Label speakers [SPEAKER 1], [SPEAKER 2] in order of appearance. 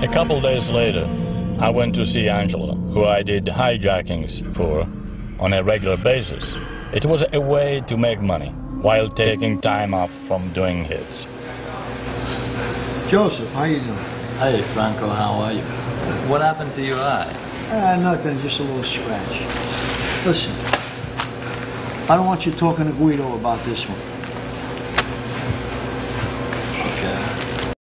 [SPEAKER 1] A couple days later, I went to see Angela, who I did hijackings for on a regular basis. It was a way to make money while taking time off from doing hits.
[SPEAKER 2] Joseph, how you doing?
[SPEAKER 3] Hey, Franco, how are you? What happened to your eye?
[SPEAKER 2] Ah, nothing, just a little scratch. Listen, I don't want you talking to Guido about this one.